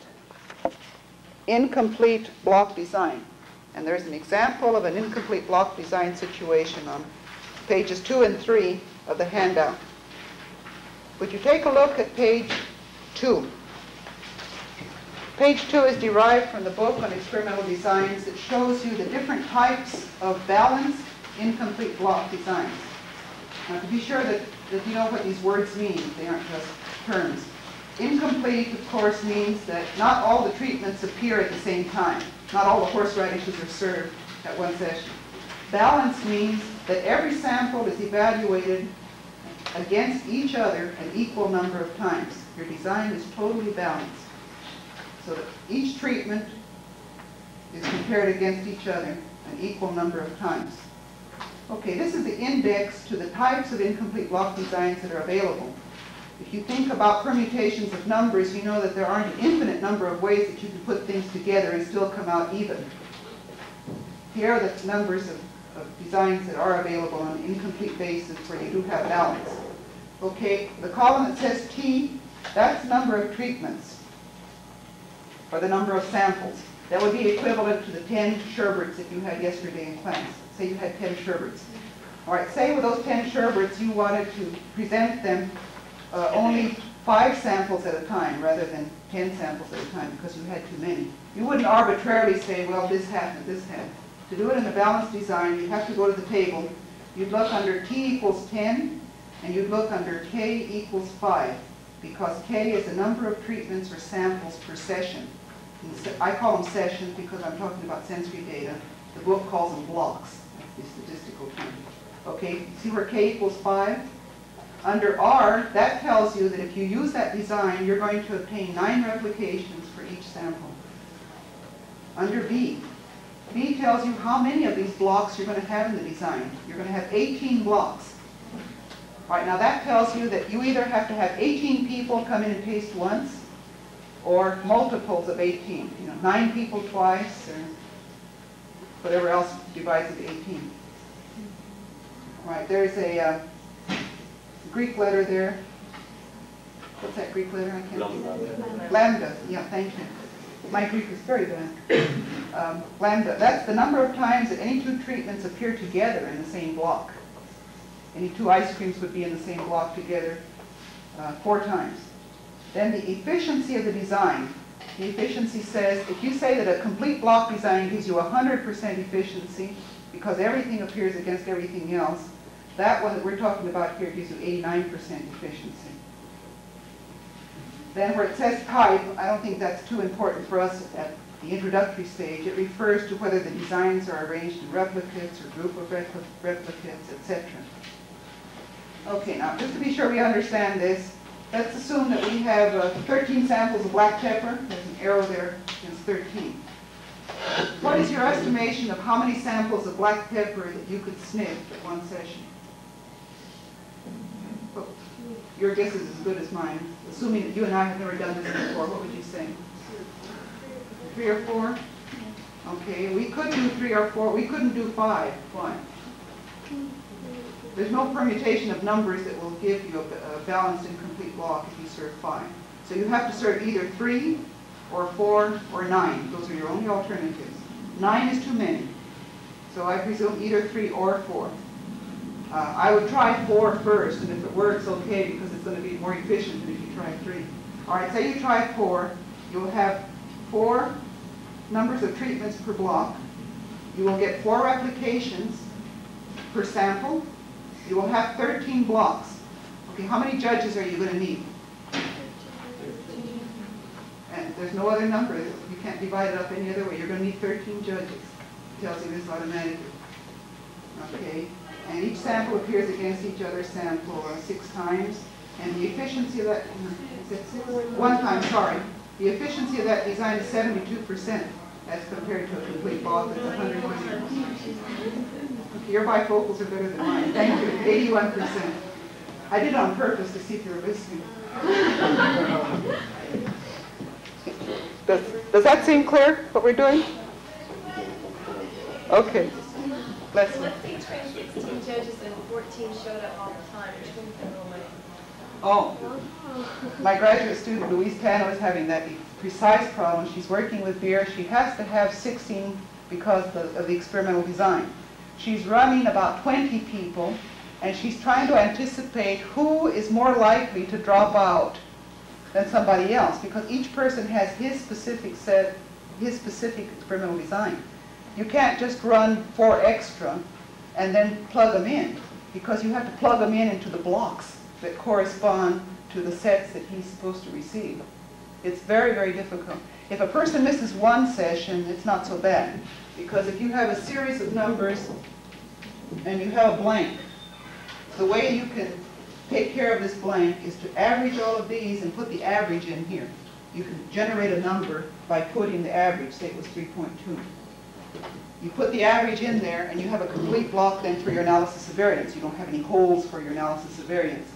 incomplete block design. And there's an example of an incomplete block design situation on pages two and three of the handout. Would you take a look at page two? Page two is derived from the book on experimental designs. It shows you the different types of balanced incomplete block designs. Now, to be sure that, that you know what these words mean, they aren't just terms. Incomplete, of course, means that not all the treatments appear at the same time. Not all the horseradishes are served at one session. Balanced means that every sample is evaluated against each other an equal number of times. Your design is totally balanced. So that each treatment is compared against each other an equal number of times. Okay, this is the index to the types of incomplete block designs that are available. If you think about permutations of numbers, you know that there aren't an infinite number of ways that you can put things together and still come out even. Here are the numbers of, of designs that are available on an incomplete basis where you do have balance. Okay, the column that says T, that's number of treatments, or the number of samples. That would be equivalent to the 10 sherberts that you had yesterday in class. Say you had 10 sherberts. All right, say with those 10 sherberts you wanted to present them uh, only five samples at a time rather than 10 samples at a time because you had too many. You wouldn't arbitrarily say, well, this happened, this happened. To do it in a balanced design, you have to go to the table. You'd look under T equals 10, and you'd look under K equals 5, because K is the number of treatments or samples per session. I call them sessions because I'm talking about sensory data. The book calls them blocks, the statistical term. Okay, see where K equals 5? Under R, that tells you that if you use that design, you're going to obtain nine replications for each sample. Under B, B tells you how many of these blocks you're going to have in the design. You're going to have 18 blocks. All right, now that tells you that you either have to have 18 people come in and taste once, or multiples of 18. You know, nine people twice, or whatever else divides it 18. All right, there's a uh, Greek letter there. What's that Greek letter? I can't. Lambda, yeah, thank you. My Greek is very bad. Um, lambda, that's the number of times that any two treatments appear together in the same block. Any two ice creams would be in the same block together uh, four times. Then the efficiency of the design. The efficiency says, if you say that a complete block design gives you 100% efficiency because everything appears against everything else, that one that we're talking about here gives you 89% efficiency. Then where it says type, I don't think that's too important for us at the introductory stage. It refers to whether the designs are arranged in replicates or group of repli- replicates, etc. Okay, now just to be sure we understand this, let's assume that we have uh, 13 samples of black pepper. There's an arrow there, it's 13. What is your estimation of how many samples of black pepper that you could sniff at one session? Well, Your guess is as good as mine. Assuming that you and I have never done this before, what would you say? Three or four? Okay, we could do three or four, we couldn't do five. Why? There's no permutation of numbers that will give you a, balanced and complete block if you serve five. So you have to serve either three, or four, or nine. Those are your only alternatives. Nine is too many. So I presume either three or four. Uh, I would try four first, and if it works, okay, because it's going to be more efficient than if you try three. All right, say you try four, you'll have four numbers of treatments per block. You will get four replications per sample. You will have 13 blocks. Okay, how many judges are you going to need? And there's no other number. You can't divide it up any other way. You're going to need 13 judges. It tells you this automatically. Okay? And each sample appears against each other sample six times. And the efficiency of that? One time, sorry. The efficiency of that design is 72% as compared to a complete block that's 100%. Your bifocals are better than mine. Thank you. 81%. I did it on purpose to see if you were listening. Does, does that seem clear, what we're doing? Okay. Leslie. Let's say trained 16 judges and 14 showed up all the time, which one can roll my? Oh, my graduate student Louise Tano is having that precise problem. She's working with beer. She has to have 16 because of the, of the experimental design. She's running about 20 people, and she's trying to anticipate who is more likely to drop out than somebody else, because each person has his specific set, his specific experimental design. You can't just run four extra and then plug them in, because you have to plug them in into the blocks that correspond to the sets that he's supposed to receive. It's very, very difficult. If a person misses one session, it's not so bad, because if you have a series of numbers and you have a blank, the way you can take care of this blank is to average all of these and put the average in here. You can generate a number by putting the average, say it was 3.2. You put the average in there, and you have a complete block then for your analysis of variance. You don't have any holes for your analysis of variance.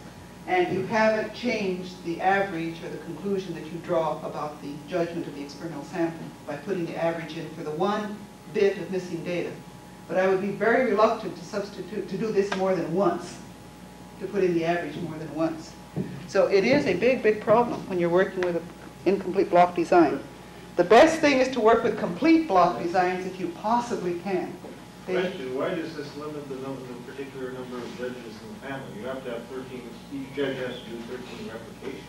And you haven't changed the average or the conclusion that you draw about the judgment of the experimental sample by putting the average in for the one bit of missing data. But I would be very reluctant to substitute, to do this more than once, to put in the average more than once. So it is a big, big problem when you're working with an incomplete block design. The best thing is to work with complete block designs if you possibly can. They- Question, why does this limit the number, the particular number of judges in the panel? You have to have thirteen, each judge has to do thirteen replications.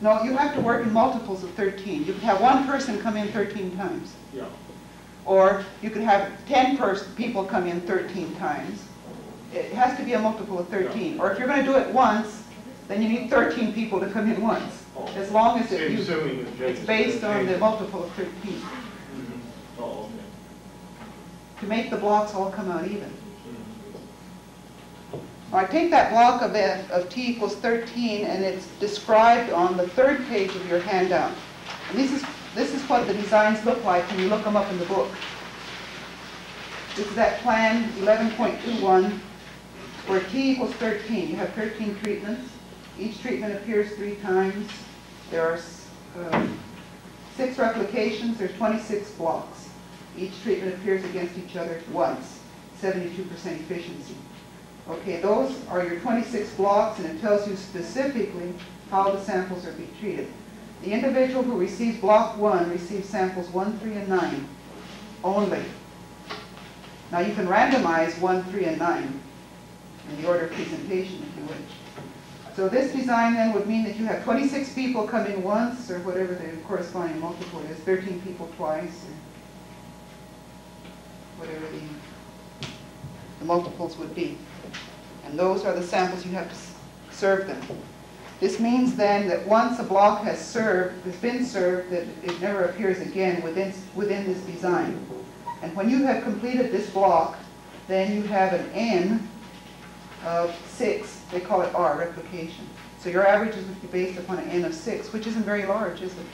No, you have to work in multiples of 13. You could have one person come in 13 times. Yeah. Or you could have 10 people come in 13 times. It has to be a multiple of 13. Or if you're going to do it once, then you need 13 people to come in once. Oh. As long as it, you- Assuming the judges. it's based on the multiple of 13, mm-hmm. Oh, okay. to make the blocks all come out even. Mm-hmm. All right, take that block of f of t equals 13, and it's described on the third page of your handout. And this is, this is what the designs look like when you look them up in the book. This is that plan 11.21, where t equals 13. You have 13 treatments. Each treatment appears three times. There are uh, six replications, there's 26 blocks. Each treatment appears against each other once, 72% efficiency. Okay, those are your 26 blocks, and it tells you specifically how the samples are being treated. The individual who receives block one receives samples one, three, and nine only. Now, you can randomize one, three, and nine in the order of presentation if you wish. So this design then would mean that you have 26 people come in once, or whatever the corresponding multiple is, 13 people twice, or whatever the, the multiples would be. And those are the samples you have to serve them. This means then that once a block has served, has been served, that it never appears again within, within this design. And when you have completed this block, then you have an N of six, they call it R, replication. So your averages would be based upon an N of six, which isn't very large, is it?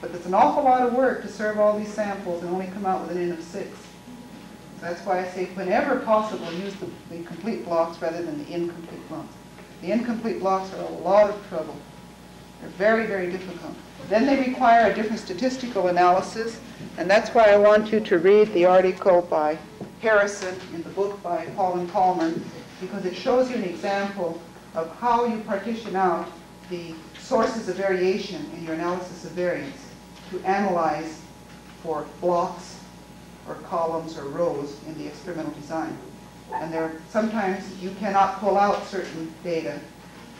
But it's an awful lot of work to serve all these samples and only come out with an N of six. That's why I say whenever possible, use the, the complete blocks rather than the incomplete blocks. The incomplete blocks are a lot of trouble. They're very, very difficult. Then they require a different statistical analysis, and that's why I want you to read the article by Harrison in the book by Paul and Palmer, because it shows you an example of how you partition out the sources of variation in your analysis of variance to analyze for blocks or columns or rows in the experimental design. And there, sometimes you cannot pull out certain data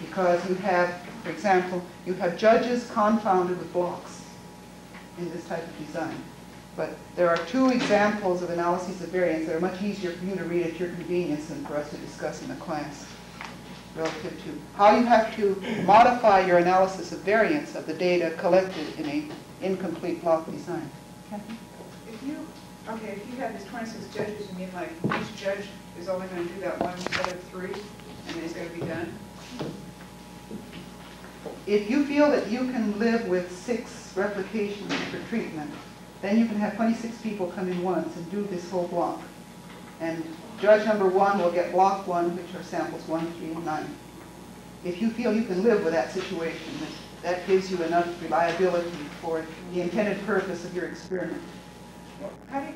because you have, for example, you have judges confounded with blocks in this type of design. But there are two examples of analyses of variance that are much easier for you to read at your convenience than for us to discuss in the class relative to how you have to modify your analysis of variance of the data collected in a incomplete block design. Kathy? If you, okay, if you have these twenty-six judges, you mean like each judge is only gonna do that one instead of three, and then it's gonna be done? If you feel that you can live with six replications for treatment, then you can have 26 people come in once and do this whole block. And judge number one will get block one, which are samples one, three, and nine. If you feel you can live with that situation, that- gives you enough reliability for the intended purpose of your experiment. How do you,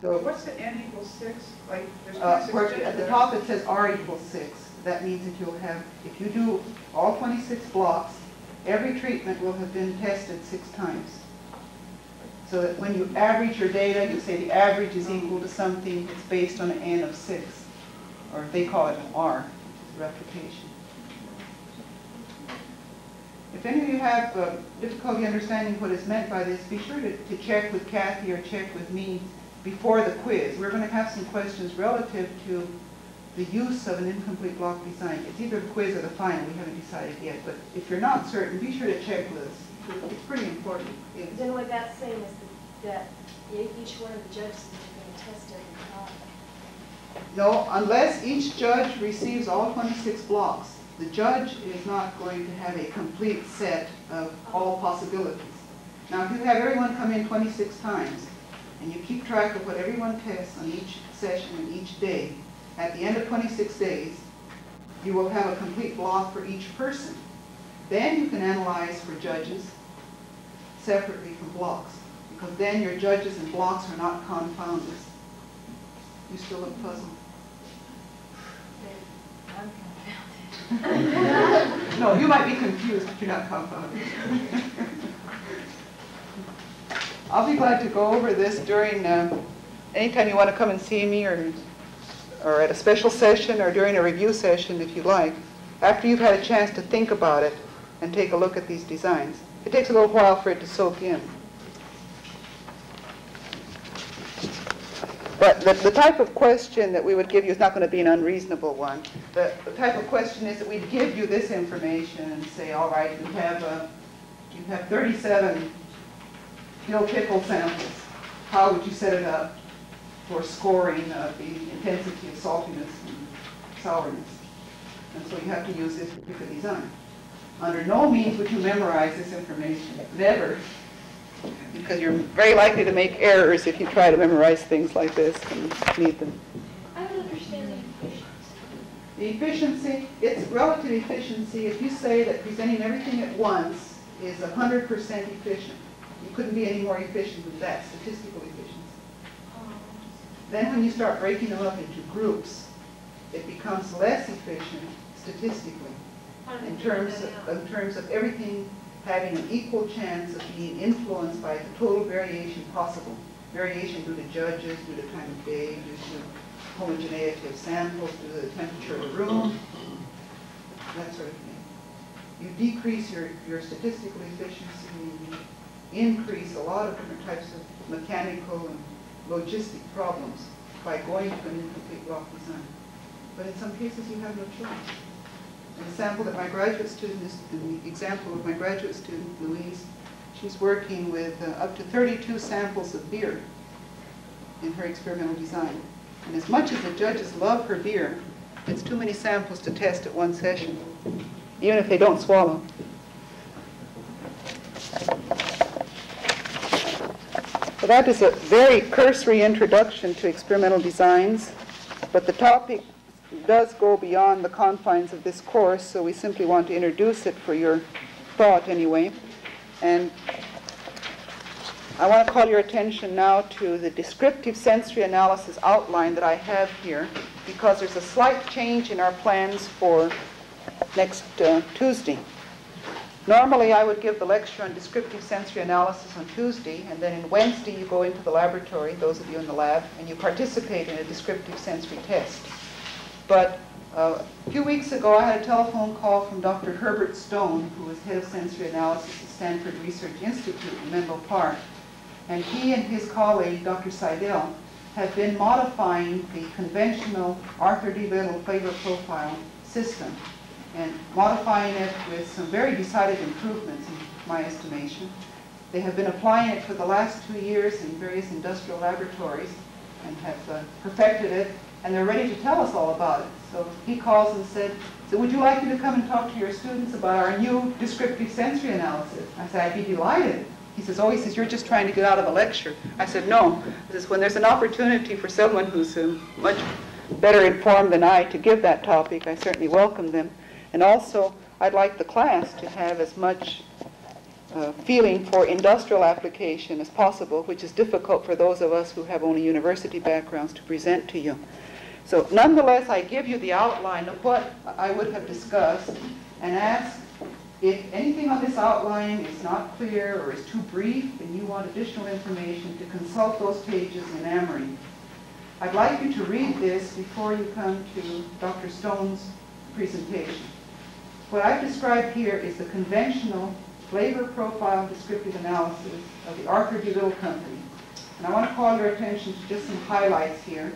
So what's the n equals six? Like, there's Uh. At the top, it says R equals six. That means that you'll have, if you do all 26 blocks, every treatment will have been tested six times. So that when you average your data, you say the average is equal to something, it's based on an N of six. Or they call it an R, replication. If any of you have uh, difficulty understanding what is meant by this, be sure to, to check with Kathy or check with me before the quiz. We're going to have some questions relative to the use of an incomplete block design. It's either the quiz or the final, we haven't decided yet, but if you're not certain, be sure to check with us. It's pretty important. Then what that's saying is that each one of the judges is going to test every time. No, unless each judge receives all 26 blocks, the judge is not going to have a complete set of all possibilities. Now, if you have everyone come in 26 times, and you keep track of what everyone tests on each session and each day, at the end of 26 days, you will have a complete block for each person. Then you can analyze for judges separately from blocks, because then your judges and blocks are not confounded. You still look puzzled? I'm confounded. No, you might be confused, but you're not confounded. [LAUGHS] I'll be glad to go over this during, uh, anytime you want to come and see me, or, or at a special session, or during a review session, if you like, after you've had a chance to think about it and take a look at these designs. It takes a little while for it to soak in. But the, the type of question that we would give you is not going to be an unreasonable one. The, the type of question is that we'd give you this information and say, all right, you have, uh, you have 37 dill pickle samples. How would you set it up for scoring uh, the intensity of saltiness and sourness? And so you have to use this particular design. Under no means would you memorize this information, never, because you're very likely to make errors if you try to memorize things like this and need them. I don't understand the efficiency. The efficiency, it's relative efficiency, if you say that presenting everything at once is 100% efficient, you couldn't be any more efficient than that, statistical efficiency. Then when you start breaking them up into groups, it becomes less efficient statistically in terms of, in terms of everything having an equal chance of being influenced by the total variation possible. Variation due to judges, due to time of day, due to homogeneity of samples, due to the temperature of the room, that sort of thing. You decrease your, your statistical efficiency, you increase a lot of different types of mechanical and logistic problems by going to an incomplete block design. But in some cases, you have no choice. An example that my graduate student is, an example of my graduate student, Louise, she's working with uh, up to 32 samples of beer in her experimental design. And as much as the judges love her beer, it's too many samples to test at one session, even if they don't swallow. So that is a very cursory introduction to experimental designs, but the topic does go beyond the confines of this course, so we simply want to introduce it for your thought anyway. And I want to call your attention now to the descriptive sensory analysis outline that I have here, because there's a slight change in our plans for next uh, Tuesday. Normally, I would give the lecture on descriptive sensory analysis on Tuesday, and then in Wednesday, you go into the laboratory, those of you in the lab, and you participate in a descriptive sensory test. But uh, a few weeks ago, I had a telephone call from Dr. Herbert Stone, who is head of sensory analysis at Stanford Research Institute in Menlo Park. And he and his colleague, Dr. Sidel, have been modifying the conventional Arthur D. Little flavor profile system and modifying it with some very decided improvements in my estimation. They have been applying it for the last two years in various industrial laboratories and have uh, perfected it, and they're ready to tell us all about it. So he calls and said, so would you like me to come and talk to your students about our new descriptive sensory analysis? I said, I'd be delighted. He says, oh, he says, you're just trying to get out of a lecture. I said, no. He says, when there's an opportunity for someone who's uh, much better informed than I to give that topic, I certainly welcome them. And also, I'd like the class to have as much uh, feeling for industrial application as possible, which is difficult for those of us who have only university backgrounds to present to you. So nonetheless, I give you the outline of what I would have discussed and ask if anything on this outline is not clear or is too brief and you want additional information to consult those pages in Amerine. I'd like you to read this before you come to Dr. Stone's presentation. What I've described here is the conventional flavor profile descriptive analysis of the Arthur D. Little Company. And I want to call your attention to just some highlights here.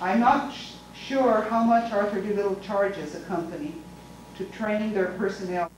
I'm not sure how much Arthur D. Little charges a company to train their personnel